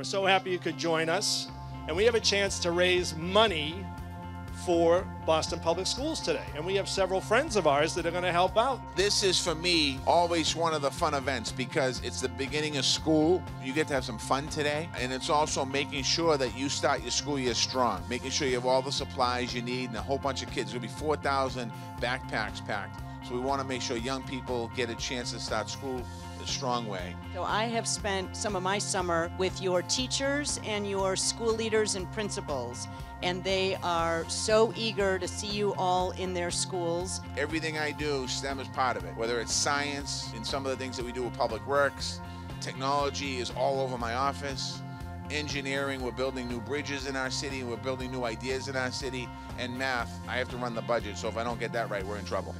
We're so happy you could join us. And we have a chance to raise money for Boston Public Schools today. And we have several friends of ours that are going to help out. This is for me always one of the fun events because it's the beginning of school. You get to have some fun today. And it's also making sure that you start your school year strong, making sure you have all the supplies you need and a whole bunch of kids. There'll be 4,000 backpacks packed. So we want to make sure young people get a chance to start school the strong way. So I have spent some of my summer with your teachers and your school leaders and principals, and they are so eager to see you all in their schools. Everything I do, STEM is part of it, whether it's science, in some of the things that we do with Public Works, technology is all over my office engineering, we're building new bridges in our city, we're building new ideas in our city, and math, I have to run the budget, so if I don't get that right, we're in trouble.